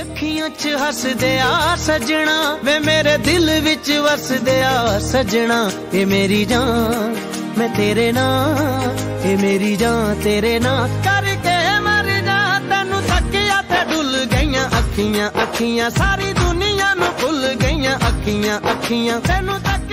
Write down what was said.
ਅੱਖੀਆਂ 'ਚ ਹੱਸਦੇ ਆ ਸਜਣਾ, ਵੇ ਮੇਰੇ ਦਿਲ ਵਿੱਚ ਵਸਦੇ ਆ ਸਜਣਾ, ਇਹ ਮੇਰੀ ਜਾਨ, ਮੈਂ ਤੇਰੇ ਨਾਂ, ਇਹ ਮੇਰੀ ਜਾਨ, ਤੇਰੇ ਨਾਂ। ਕਰਕੇ ਮਰ ਜਾ, ਤੈਨੂੰ ਤੱਕਿਆ ਤੇ ਡੁੱਲ ਗਈਆਂ ਅੱਖੀਆਂ ਅੱਖੀਆਂ, ਸਾਰੀ ਦੁਨੀਆ ਨੂੰ ਭੁੱਲ ਗਈਆਂ ਅੱਖੀਆਂ ਅੱਖੀਆਂ। ਤੈਨੂੰ ਤੱਕ